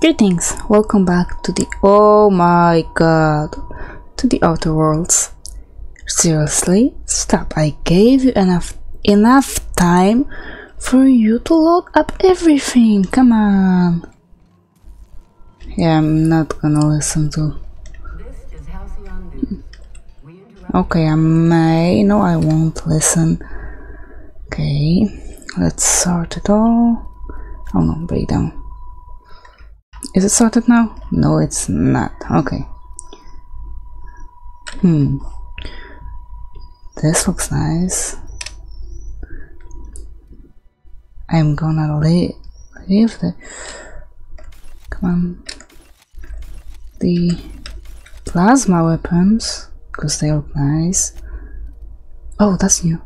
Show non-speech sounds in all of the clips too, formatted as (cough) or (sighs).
Greetings, welcome back to the oh my god to the outer worlds. Seriously? Stop, I gave you enough enough time for you to load up everything. Come on. Yeah, I'm not gonna listen to. Okay, I may. No, I won't listen. Okay, let's sort it all. Oh no, breakdown. Is it sorted now? No, it's not. Okay. Hmm. This looks nice. I'm gonna leave, leave the. Come on. The plasma weapons, because they look nice. Oh, that's new.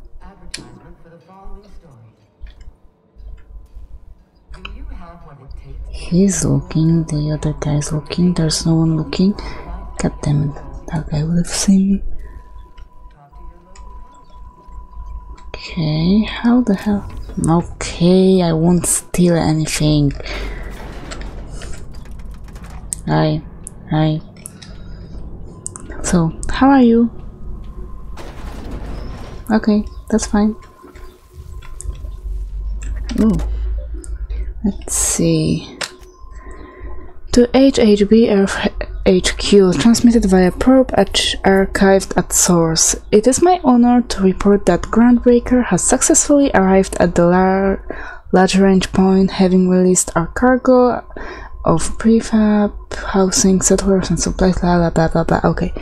He's looking, the other guy's looking, there's no one looking. God damn it, that guy would have seen me. Okay, how the hell? Okay, I won't steal anything. Hi, hi. So, how are you? Okay, that's fine. Ooh. Let's see to HHB Earth HQ, transmitted via probe archived at source. It is my honor to report that Groundbreaker has successfully arrived at the lar range point, having released our cargo of prefab, housing, settlers, and supplies. Blah blah blah blah blah. Okay.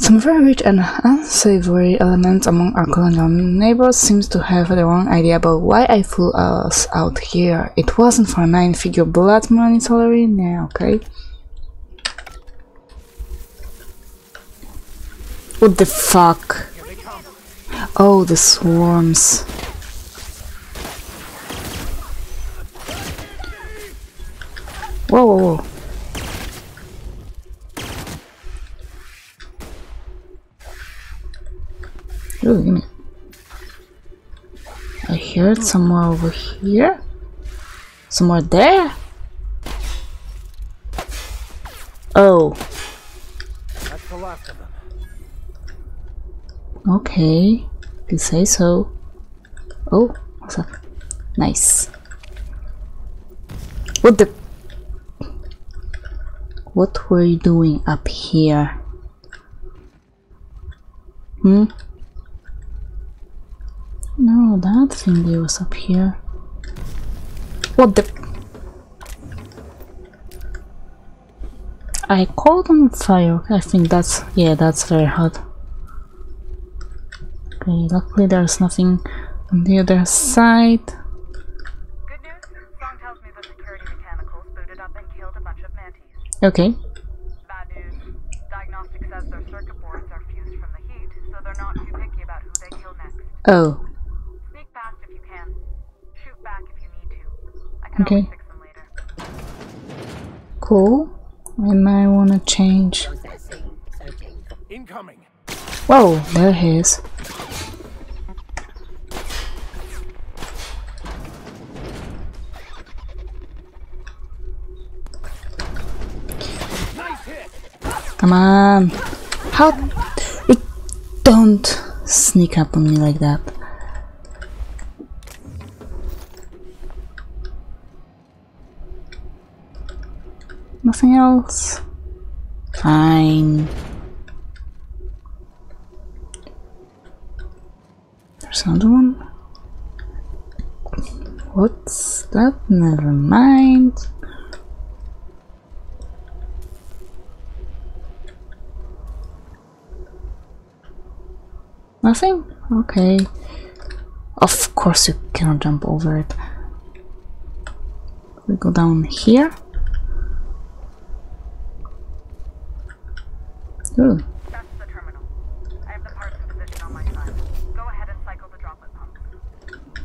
Some very rich and unsavory elements among our colonial neighbors seems to have the wrong idea about why I flew us out here. It wasn't for a nine-figure blood money salary? Yeah, okay. What the fuck? Oh, the swarms. Whoa, whoa, whoa. I hear it somewhere over here. Somewhere there. Oh. That's the last of them. Okay. You say so. Oh, what's that? Nice. What the? What were you doing up here? Hmm? No, that thingy was up here. What the? I called on fire. I think that's yeah, that's very hot. Okay, luckily there's nothing on the other side. Good news. Song tells me the security mechanicals booted up and killed a bunch of mantis. Okay. Bad news. Diagnostic says their circuit boards are fused from the heat, so they're not too picky about who they kill next. Oh. Okay. Cool. I might want to change. Incoming. Whoa, there he is. Come on. How? Don't sneak up on me like that. Nothing else? Fine. There's another one. What's that? Never mind. Nothing? Okay. Of course you cannot jump over it. We go down here. Hmm. That's the terminal. I have the parts in position on my side. Go ahead and cycle the droplet pumps.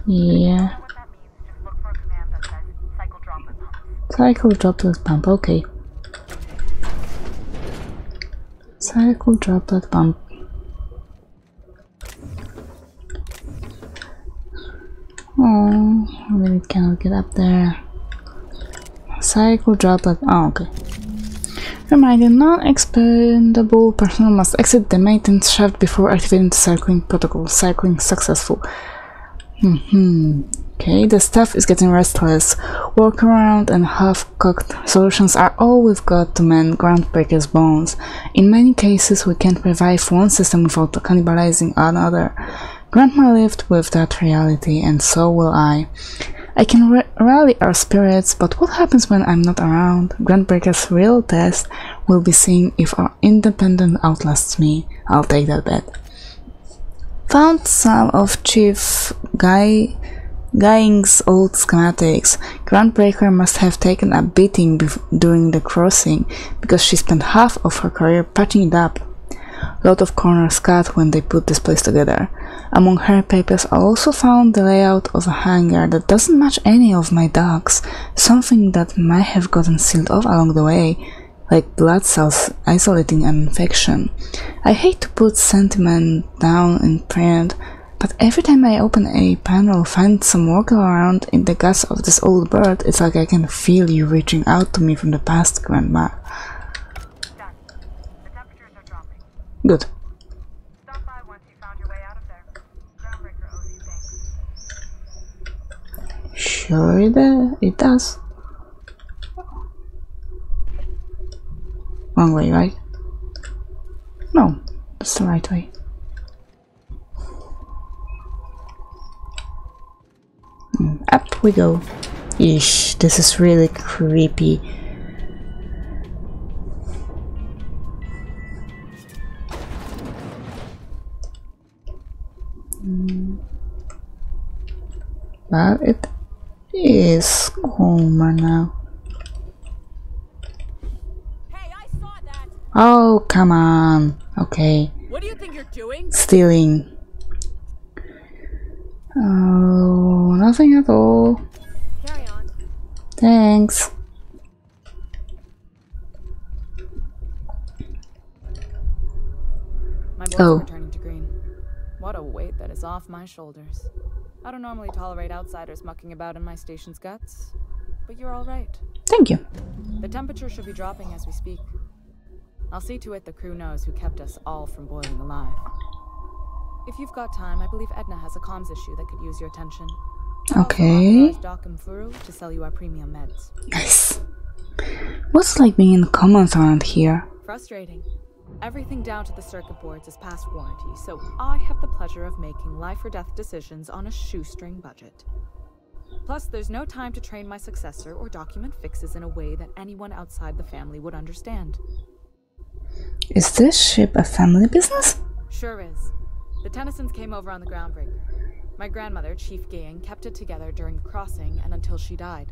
Yeah. what that means, just look for a command that says cycle droplet pump. Cycle droplet pump, okay. Cycle droplet pump. Oh, I really cannot get up there. Cycle droplet. Oh, okay. Reminder, non-expendable personnel must exit the maintenance shaft before activating the cycling protocol. Cycling successful. Hmm. -hmm. Okay, the staff is getting restless. Workaround and half-cooked solutions are all we've got to mend Groundbreaker's bones. In many cases, we can't revive one system without cannibalizing another. Grandma lived with that reality, and so will I. I can rally our spirits, but what happens when I'm not around? Groundbreaker's real test will be seeing if our independent outlasts me. I'll take that bet. Found some of Chief Guy Guying's old schematics. Groundbreaker must have taken a beating during the crossing because she spent half of her career patching it up. Lot of corners cut when they put this place together. Among her papers I also found the layout of a hangar that doesn't match any of my dogs, something that might have gotten sealed off along the way, like blood cells isolating an infection. I hate to put sentiment down in print, but every time I open a panel, find some workaround in the guts of this old bird, it's like I can feel you reaching out to me from the past, Grandma. Good. Stop by once you found your way out of there. Groundbreaker owes you thanks. Sure it, it does. Wrong way, right? No, that's the right way. Hmm, up we go. Ish, this is really creepy. But it is calmer now. Hey, I saw that. Oh, come on. Okay. What do you think you're doing? Stealing. Oh, nothing at all. Carry on. Thanks. Oh. What a weight that is off my shoulders. I don't normally tolerate outsiders mucking about in my station's guts, but you're all right. Thank you. The temperature should be dropping as we speak. I'll see to it the crew knows who kept us all from boiling alive. If you've got time, I believe Edna has a comms issue that could use your attention. Okay. authorized Doc and Furu to sell you our premium meds. Nice. What's like being in the commons around here? Frustrating. Everything down to the circuit boards is past warranty, so I have the pleasure of making life or death decisions on a shoestring budget. Plus, there's no time to train my successor or document fixes in a way that anyone outside the family would understand. Is this ship a family business? Sure is. The Tennysons came over on the groundbreaker. My grandmother, Chief Gaying, kept it together during the crossing and until she died.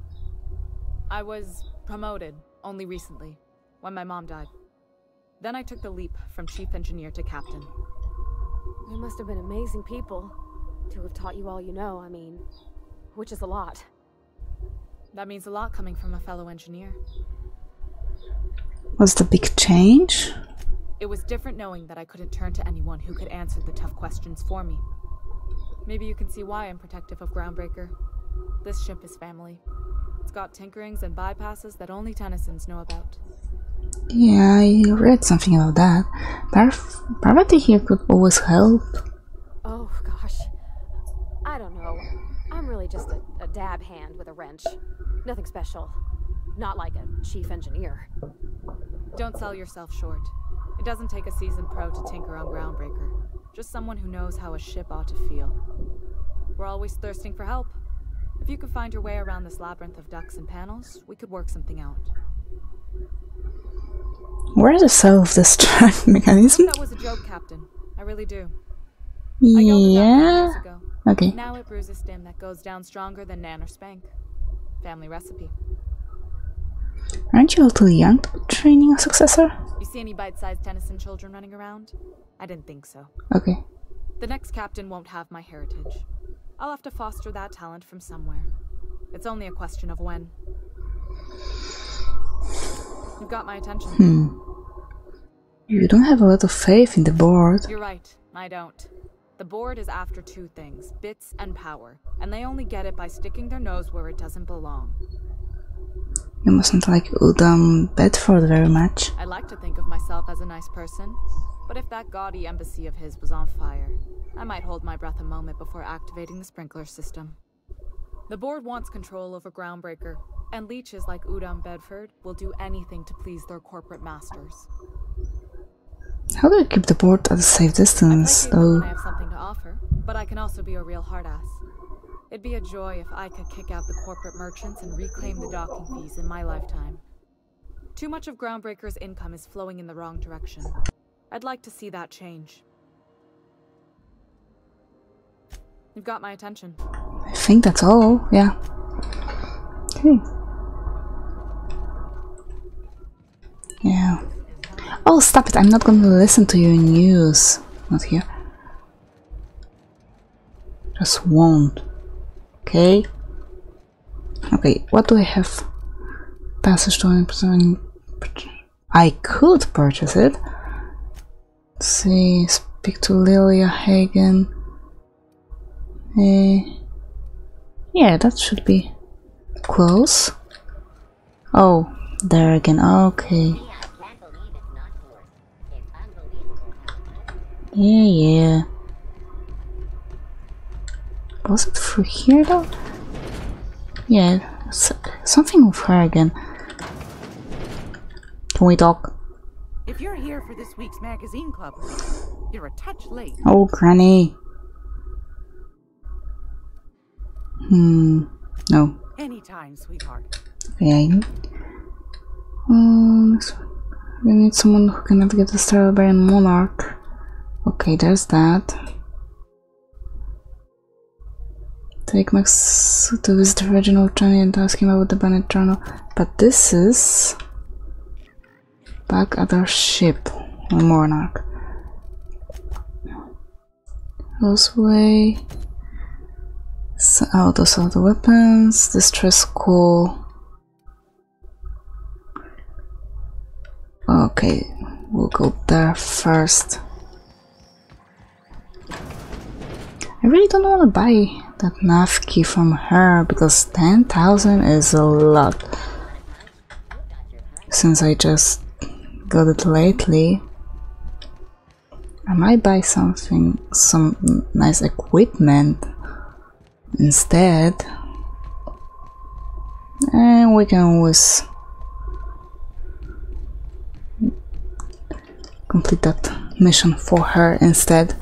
I was promoted only recently, when my mom died. Then I took the leap from chief engineer to captain. They must have been amazing people to have taught you all you know, I mean, which is a lot. That means a lot coming from a fellow engineer. Was the big change? It was different knowing that I couldn't turn to anyone who could answer the tough questions for me. Maybe you can see why I'm protective of Groundbreaker. This ship is family. It's got tinkerings and bypasses that only Tennysons know about. Yeah, I read something about that. Par- Parvati here could always help. Oh, gosh. I don't know. I'm really just a, a dab hand with a wrench. Nothing special. Not like a chief engineer. Don't sell yourself short. It doesn't take a seasoned pro to tinker on Groundbreaker. Just someone who knows how a ship ought to feel. We're always thirsting for help. If you could find your way around this labyrinth of ducts and panels, we could work something out. Where's the self-destruct I (laughs) mechanism? that was a joke, Captain. I really do. I yelled it out years Yeah. Okay. Now it brews a stim that goes down stronger than Nan or Spank. Family recipe. Aren't you a little young to be training a successor? You see any bite-sized Tennyson children running around? I didn't think so. Okay. The next captain won't have my heritage. I'll have to foster that talent from somewhere. It's only a question of when. You've got my attention. Hmm. You don't have a lot of faith in the board. You're right, I don't. The board is after two things bits and power, and they only get it by sticking their nose where it doesn't belong. You mustn't like Udom Bedford very much. I like to think of myself as a nice person, but if that gaudy embassy of his was on fire, I might hold my breath a moment before activating the sprinkler system. The board wants control over Groundbreaker, and leeches like Udom Bedford will do anything to please their corporate masters. How do you keep the board at a safe distance, though? I have something to offer, but I can also be a real hard ass. It'd be a joy if I could kick out the corporate merchants and reclaim the docking fees in my lifetime. Too much of Groundbreaker's income is flowing in the wrong direction. I'd like to see that change. You've got my attention. I think that's all, yeah. Okay. Yeah. Oh, stop it, I'm not gonna listen to your news. Not here. Just won't. Okay? Okay, what do I have? Passage to an. I could purchase it. Let's see, speak to Lilya Hagen. Eh, yeah, that should be close. Oh, there again. Okay. Yeah, yeah. Was it through here though? Yeah, something with her again. Can we talk? If you're here for this week's magazine club, you're a touch late. Oh, Granny. Hmm. No. Anytime, sweetheart. Okay. Um, we need someone who can navigate the Starbarian Monarch. Okay, there's that. Take Max to visit Reginald Johnny and ask him about the Bennett Journal. But this is back at our ship, the Monarch. Roseway. So, oh, those are the weapons. Distress call. Okay, we'll go there first. I really don't want to buy that nav key from her because 10,000 is a lot. Since I just got it lately, I might buy something, some nice equipment instead. And we can always complete that mission for her instead.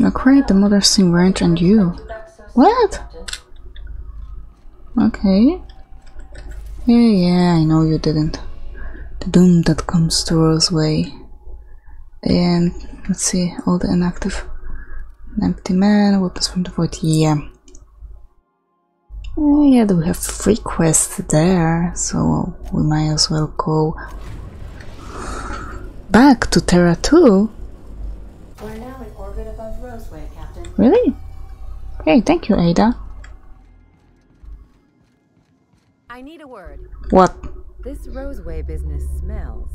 Acquire the Mother Sim Ranch and you. What? Okay. Yeah, yeah, I know you didn't. The doom that comes to Roseway. And let's see, all the inactive. Empty man, weapons from the void. Yeah. Oh, yeah, we have free quests there, so we might as well go back to Terra 2. We're now in orbit above Roseway, Captain. Really? Okay, thank you, Ada. I need a word. What? This Roseway business smells.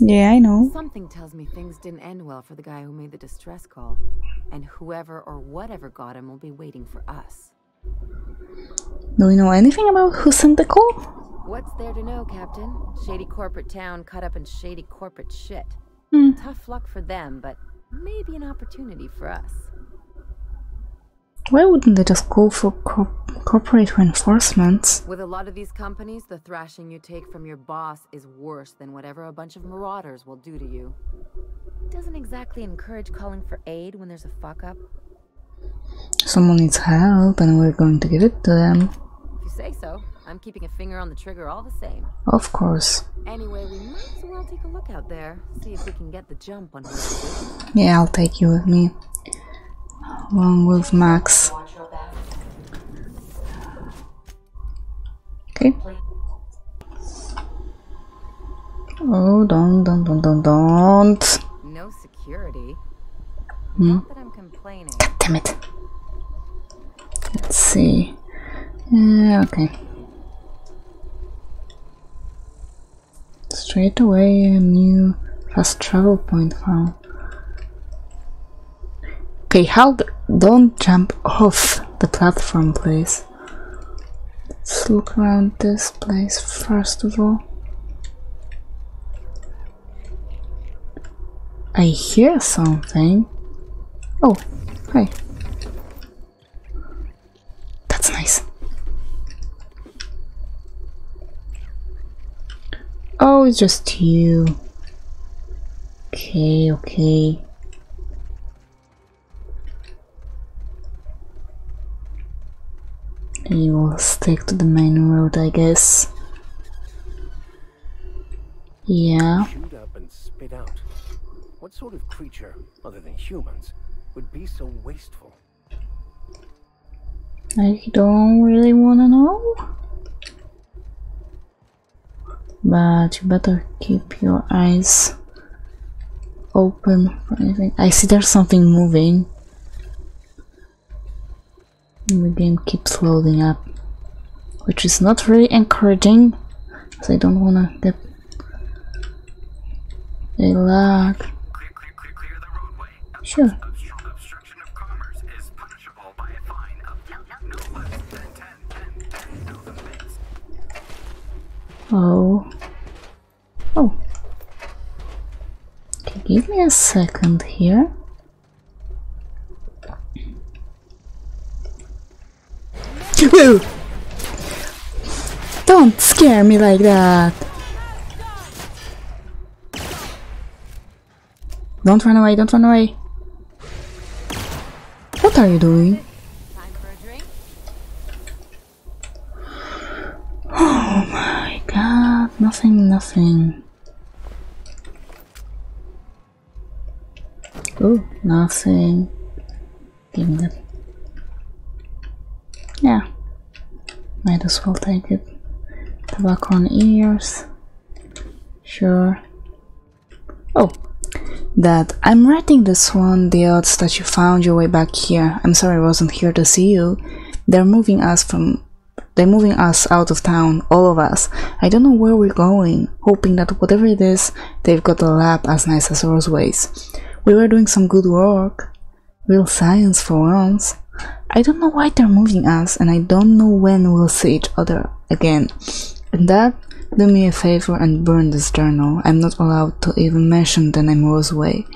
Yeah, I know. Something tells me things didn't end well for the guy who made the distress call. And whoever or whatever got him will be waiting for us. Do we know anything about who sent the call? What's there to know, Captain? Shady corporate town cut up in shady corporate shit. Hmm. Tough luck for them, but maybe an opportunity for us. Why wouldn't they just call for cor- corporate reinforcements? With a lot of these companies, the thrashing you take from your boss is worse than whatever a bunch of marauders will do to you. Doesn't exactly encourage calling for aid when there's a fuck up. Someone needs help and we're going to give it to them. If you say so, I'm keeping a finger on the trigger all the same. Of course. Anyway, we might as well take a look out there, see if we can get the jump on Roseway. Yeah, I'll take you with me. Along with Max. Watch your back. Okay. Oh, don't, don't, don't, don't, don't. No security. Hmm. Not that I'm complaining. Damn it. Let's see. Yeah, okay. Straight away, a new fast travel point found. Okay? The, don't jump off the platform, please. Let's look around this place first of all. I hear something. Oh, hi. That's nice. Oh, it's just you. Okay, okay. You will stick to the main road, I guess. Yeah. chewed up and spit out. What sort of creature, other than humans, would be so wasteful? I don't really wanna know. But you better keep your eyes open for anything. I see there's something moving. And the game keeps loading up. Which is not really encouraging. Because I don't wanna get a lag. Sure. Obstru- obstruction of commerce is punishable by a fine of no less than 10, 10, 10,000 bits. Oh. Oh. Okay, give me a second here. (laughs) Don't scare me like that! Don't run away, don't run away! What are you doing? Time for a drink? My god, nothing, nothing. Oh, nothing. Give me that. Yeah. Might as well take it. Tobacco on ears. Sure. Oh, that I'm writing this one the odds that you found your way back here. I'm sorry I wasn't here to see you. They're moving us from they're moving us out of town, all of us. I don't know where we're going, hoping that whatever it is, they've got a lab as nice as Roseway's. We were doing some good work. Real science for once. I don't know why they're moving us, and I don't know when we'll see each other again. And that, do me a favor and burn this journal. I'm not allowed to even mention the name Roseway.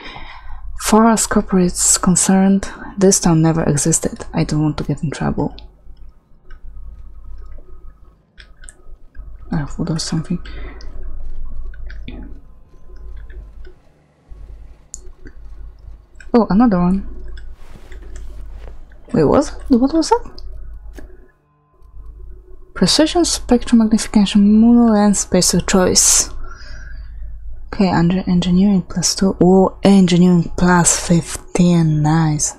Far as corporate's concerned, this town never existed. I don't want to get in trouble. I thought there something. Oh, another one. Wait, what? What was that? Precision spectrum magnification mono lens space of choice. Okay, under engineering plus two. Oh, engineering plus fifteen. Nice.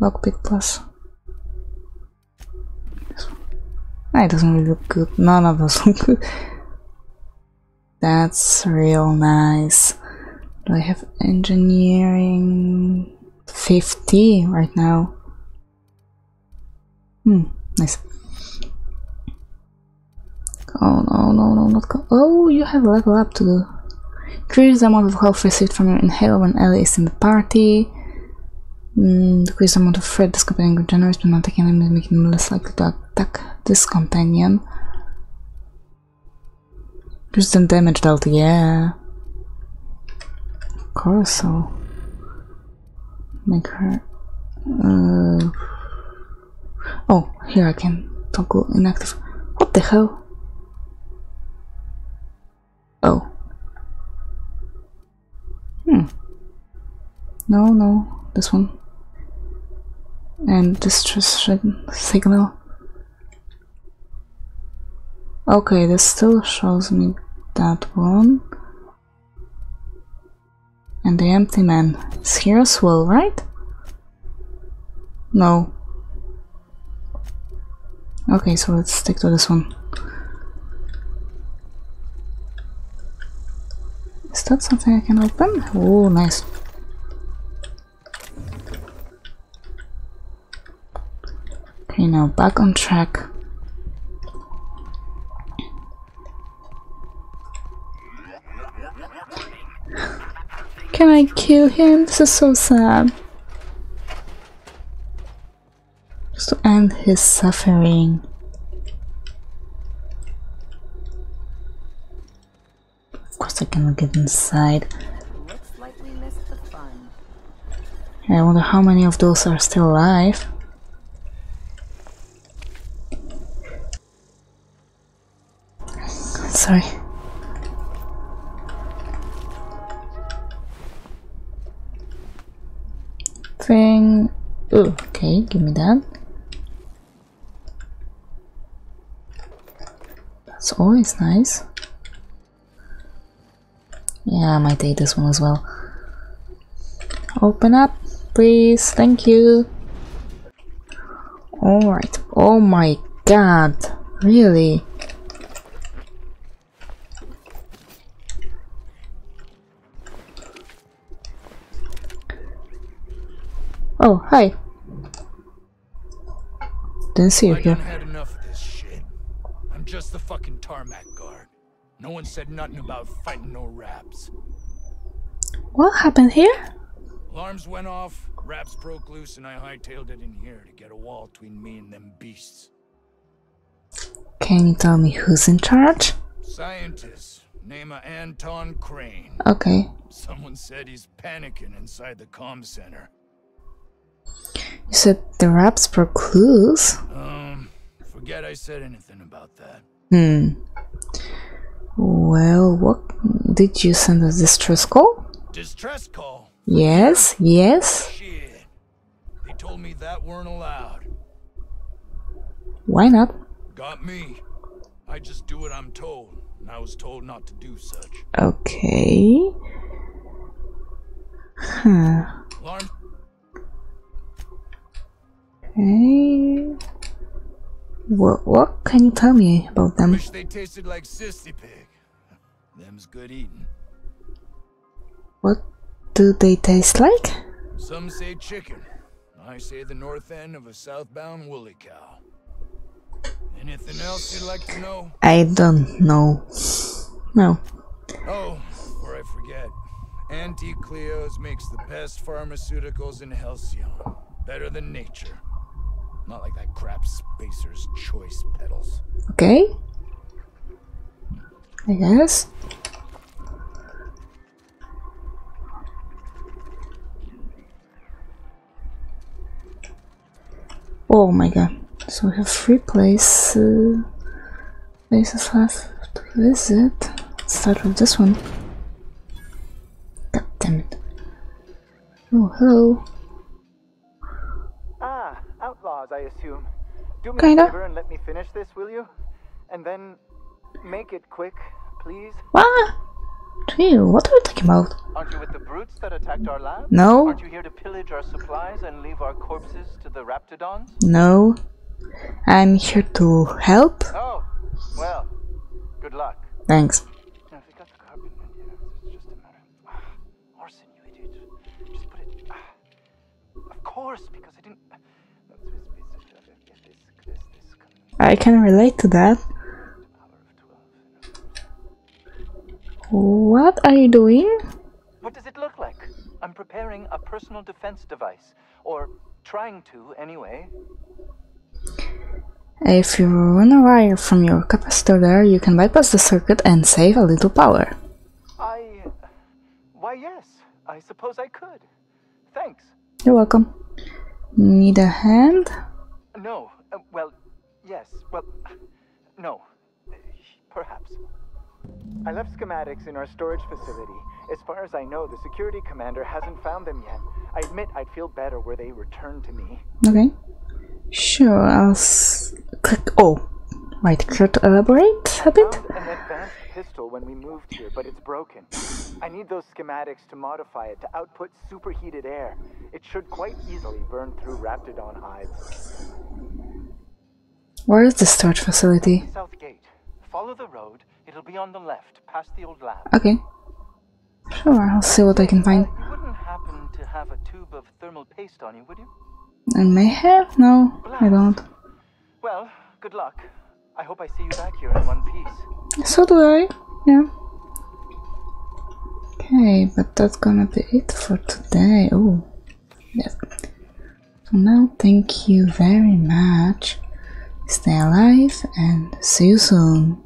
Lockpick plus. It doesn't really look good. None of us look good. That's real nice. Do I have engineering 50 right now? Hmm, nice. Oh no, no, no, not go. Oh, you have a level up to do. Increase the amount of health received from your inhaler when Ellie is in the party. Mm, decrease the amount of threat this companion generates when attacking enemies, making them less likely to attack this companion. Increase the damage dealt, yeah. Of course, so. Make her. Uh, oh, here I can toggle inactive. What the hell? Oh. Hmm. No, no, this one. And distress signal. Okay, this still shows me that one. And the empty man is here as well, right? No. Okay, so let's stick to this one. Is that something I can open? Oh, nice. Okay, now back on track. I kill him? This is so sad. Just to end his suffering. Of course I cannot get inside. I wonder how many of those are still alive. Sorry. That's always nice. Yeah, I might take this one as well. Open up, please. Thank you. Alright. Oh my god. Really? Oh, hi. Didn't see you here. had enough of this shit. I'm just the fucking tarmac guard. No one said nothing about fighting no raps. What happened here? Alarms went off, raps broke loose, and I hightailed it in here to get a wall between me and them beasts. Can you tell me who's in charge? Scientist, name of Anton Crane. Okay. Someone said he's panicking inside the comm center. You said the raps per clues? Um, forget I said anything about that. Hmm. Well, what did you send a distress call? Distress call? Yes, yes. Shit. They told me that weren't allowed. Why not? Got me. I just do what I'm told, and I was told not to do such. Okay. Huh. Alarm Okay. What, what can you tell me about them? wish they tasted like cystipig. Them's good eating. What do they taste like? Some say chicken. I say the north end of a southbound woolly cow. Anything else you'd like to know? I don't know. No. Oh, before I forget, Auntie Cleo's makes the best pharmaceuticals in Halcyon. Better than nature. Not like that crap Spacer's Choice pedals. Okay. I guess. Oh my god. So we have three place, uh, places left to visit. Let's start with this one. God damn it. Oh, hello. I assume. Do me Kinda. a favor and let me finish this, will you? And then make it quick, please. What? Gee, what are you talking about? Aren't you with the brutes that attacked our lab? No. Aren't you here to pillage our supplies and leave our corpses to the raptidons? No. I'm here to help. Oh, well, good luck. Thanks. Now, if you got the carbon in here, it's just a matter of. Ah, arson, you idiot. Just put it. Ah. Of course, because I can relate to that. What are you doing? What does it look like? I'm preparing a personal defense device. Or trying to, anyway. If you run a wire from your capacitor there, you can bypass the circuit and save a little power. I. Why, yes. I suppose I could. Thanks. You're welcome. Need a hand? No. Uh, well, yes. Well, (sighs) no. Perhaps. I left schematics in our storage facility. As far as I know, the security commander hasn't found them yet. I admit I'd feel better were they returned to me. Okay. Sure, I'll s- click. Oh, right. To elaborate a bit? An advanced pistol when we moved here, but it's broken. I need those schematics to modify it to output superheated air. It should quite easily burn through Raptidon hides. Where is the storage facility? South gate. Follow the road. It'll be on the left, past the old lab. Okay. Sure, I'll see what I can find. You wouldn't happen to have a tube of thermal paste on you, would you? I may have? No, I don't. Well, good luck. I hope I see you back here in one piece. So do I. Yeah. Okay, but that's gonna be it for today. Oh, yes. So now, thank you very much. Stay alive and see you soon.